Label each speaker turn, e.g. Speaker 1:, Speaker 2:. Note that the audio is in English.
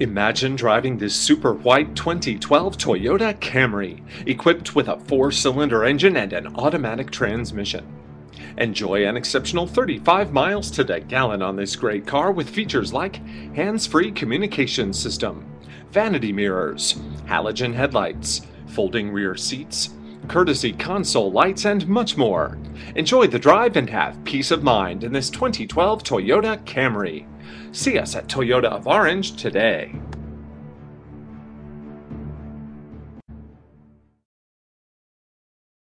Speaker 1: Imagine driving this super white 2012 Toyota Camry, equipped with a four cylinder engine and an automatic transmission. Enjoy an exceptional 35 miles to the gallon on this great car with features like hands free communication system, vanity mirrors, halogen headlights, folding rear seats, courtesy console lights, and much more. Enjoy the drive and have peace of mind in this 2012 Toyota Camry. See us at Toyota of Orange today.